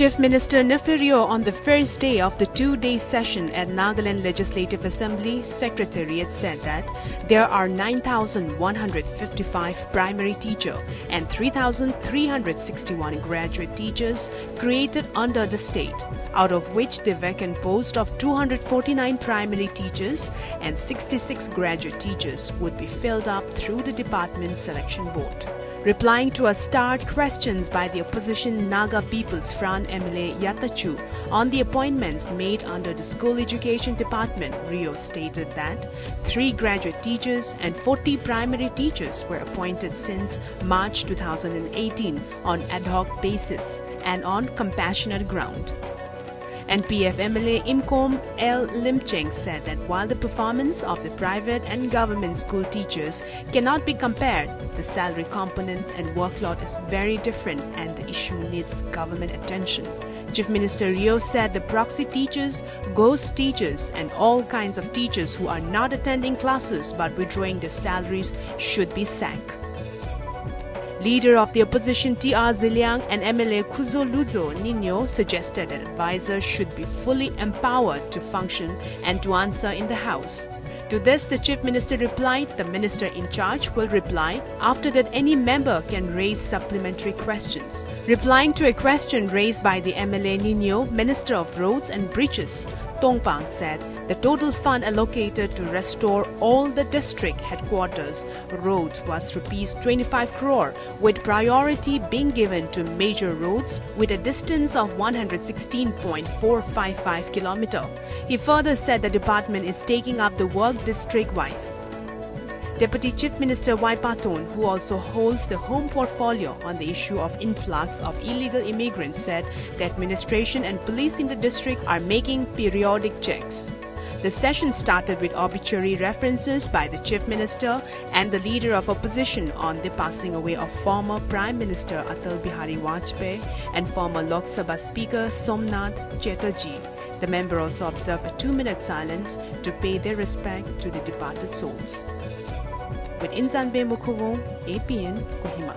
Chief Minister Neiphiu Rio on the first day of the two-day session at Nagaland Legislative Assembly Secretariat said that there are 9,155 primary teacher and 3,361 graduate teachers created under the state, out of which the vacant post of 249 primary teachers and 66 graduate teachers would be filled up through the department selection board. Replying to a starred questions by the opposition Naga People's Front MLA Yitachu on the appointments made under the School Education Department, Rio stated that three graduate teachers and 40 primary teachers were appointed since March 2018 on ad hoc basis and on compassionate ground. NPF MLA Imkong L. Imchen said that while the performance of the private and government school teachers cannot be compared, the salary components and workload is very different and the issue needs government attention. Chief Minister Rio said the proxy teachers, ghost teachers and all kinds of teachers who are not attending classes but withdrawing their salaries should be sacked. Leader of the opposition T.R. Zeliang and MLA Kuzholuzo Nienu suggested that advisors should be fully empowered to function and to answer in the House. To this, the Chief Minister replied, the Minister in charge will reply. After that, any member can raise supplementary questions. Replying to a question raised by the MLA Nienu, Minister of Roads and Bridges, Tongpang said the total fund allocated to restore all the district headquarters roads was rupees 25 crore with priority being given to major roads with a distance of 116.455 km. He further said the department is taking up the work district-wise. Deputy Chief Minister Y. Patton, who also holds the home portfolio on the issue of influx of illegal immigrants, said the administration and police in the district are making periodic checks. The session started with obituary references by the Chief Minister and the Leader of Opposition on the passing away of former Prime Minister Atal Bihari Vajpayee and former Lok Sabha Speaker Somnath Chatterjee. The member also observed a two-minute silence to pay their respect to the departed souls with Inzan Bemukhuvu, 8 p.m., Kohima.